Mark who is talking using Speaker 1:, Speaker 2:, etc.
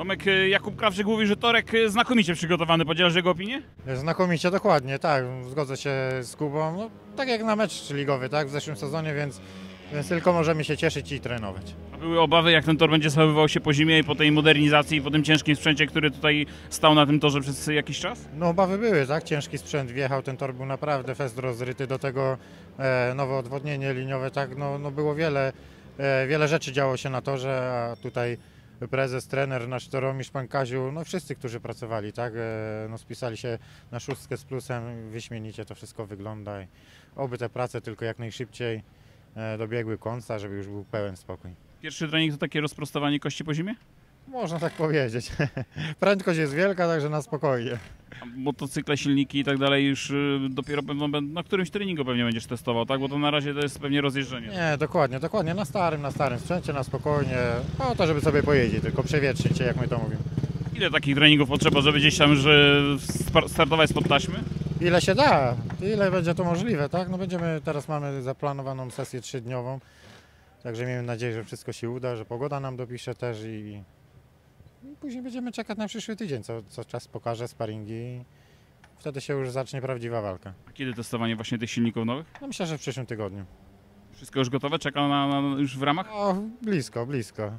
Speaker 1: Tomek, y, Jakub Krawczyk mówi, że Torek y, znakomicie przygotowany. Podzielasz jego opinię?
Speaker 2: Znakomicie, dokładnie, tak, zgodzę się z Kubą. No, tak jak na mecz ligowy, tak, w zeszłym sezonie, więc, więc tylko możemy się cieszyć i trenować.
Speaker 1: A Były obawy, jak ten tor będzie zachowywał się po zimie i po tej modernizacji i po tym ciężkim sprzęcie, który tutaj stał na tym torze przez jakiś czas?
Speaker 2: No obawy były, tak, ciężki sprzęt wjechał, ten tor był naprawdę fest rozryty, do tego e, nowe odwodnienie liniowe, tak, no, no było wiele, e, wiele rzeczy działo się na torze, a tutaj prezes, trener, nasz toromistrz, pan Kaziu, no wszyscy, którzy pracowali, tak, e, no spisali się na szóstkę z plusem, wyśmienicie to wszystko wygląda i oby te prace tylko jak najszybciej e, dobiegły końca, żeby już był pełen spokój.
Speaker 1: Pierwszy trening to takie rozprostowanie kości po zimie?
Speaker 2: Można tak powiedzieć. Prędkość jest wielka, także na spokojnie.
Speaker 1: A motocykle, silniki i tak dalej już y, dopiero pewno na którymś treningu pewnie będziesz testował, tak? Bo to na razie to jest pewnie rozjeżdżenie.
Speaker 2: Nie, dokładnie, dokładnie, na starym, na starym sprzęcie, na spokojnie, po to, żeby sobie pojeździć, tylko przewietrzyć się, jak my to mówimy.
Speaker 1: Ile takich treningów potrzeba, żeby gdzieś tam że startować spod taśmy?
Speaker 2: Ile się da, ile będzie to możliwe, tak? No będziemy, teraz mamy zaplanowaną sesję trzydniową, także miejmy nadzieję, że wszystko się uda, że pogoda nam dopisze też i później będziemy czekać na przyszły tydzień, co, co czas pokaże, sparingi wtedy się już zacznie prawdziwa walka.
Speaker 1: A kiedy testowanie właśnie tych silników nowych?
Speaker 2: No myślę, że w przyszłym tygodniu.
Speaker 1: Wszystko już gotowe? Czeka na, na już w ramach?
Speaker 2: O, blisko, blisko.